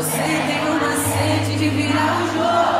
Você tem uma sede de virar o jogo.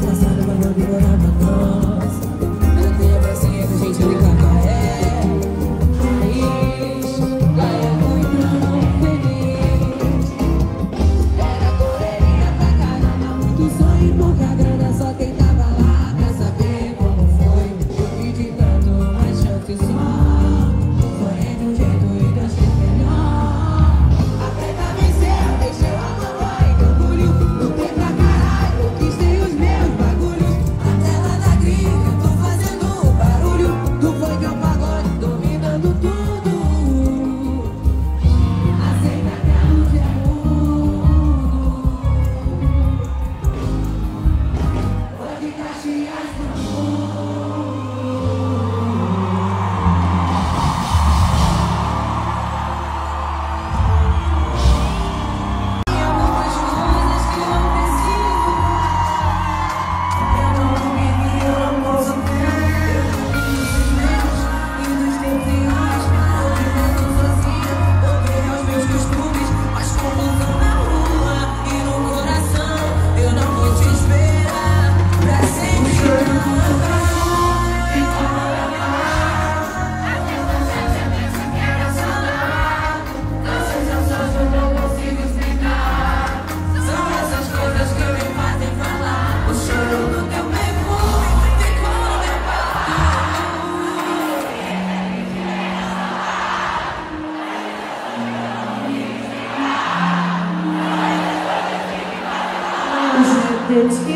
Pasar bajo el programa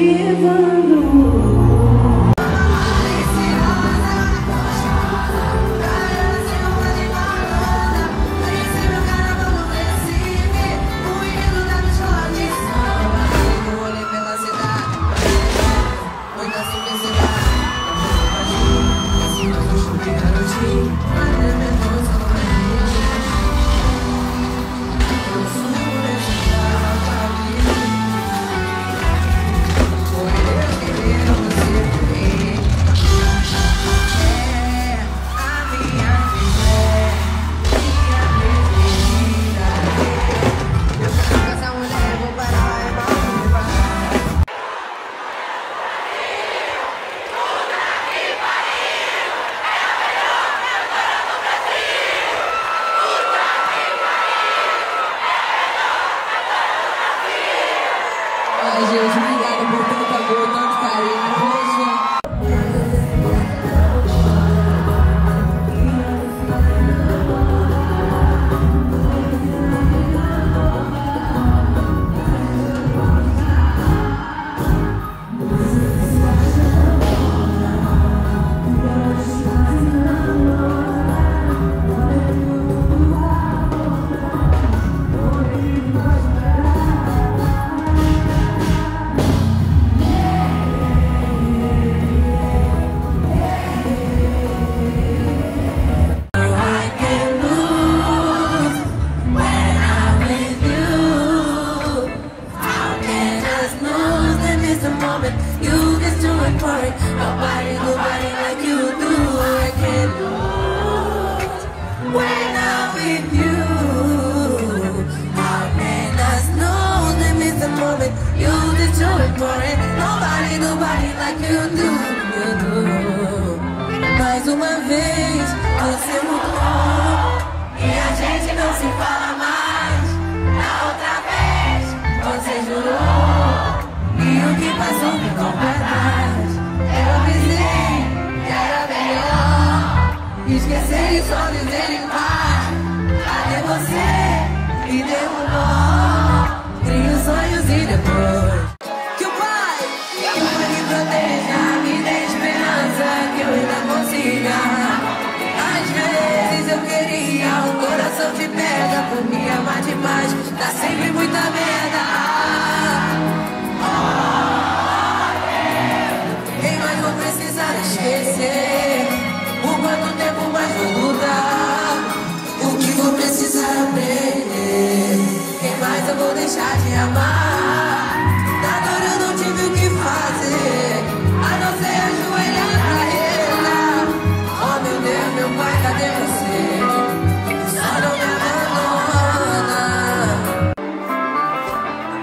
given important. Nobody, nobody like you do. You do. Mais uma vez, você mudou. E a gente não se fala mais. Na outra vez, você jurou. E o que passou ficou pra trás. Eu avisei que era melhor. Esquecer e só viver deixar de amar? Na dor eu não tive o que fazer A não ser ajoelhar pra rezar Oh meu Deus, meu pai, cadê você? Só não me abandona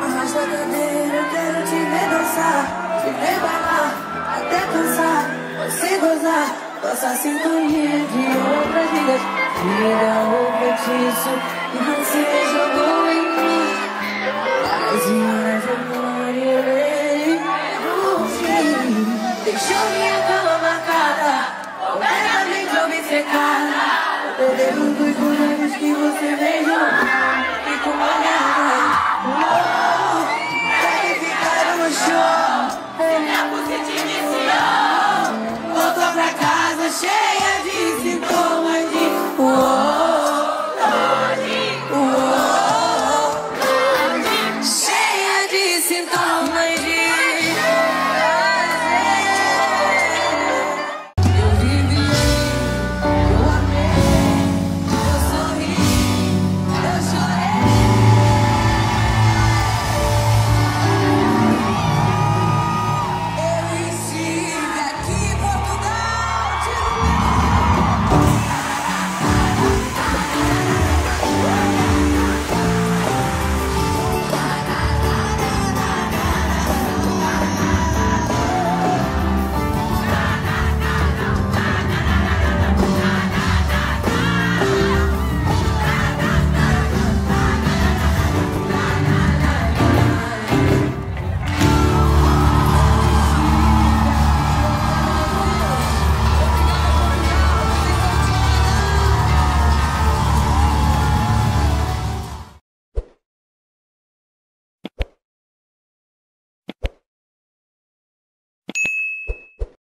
Arrasta a cadeira, eu quero te ver dançar Te ver bailar, até cansar Você gozar, nossa sintonia de outras vidas Tira o feitiço que você jogou Deixou minha cama marcada Completamente obcecada Perdendo dos bonecos que você beijou Fico molhada Uou, deve ficar no show? Será que você te viciou Voltou pra casa cheia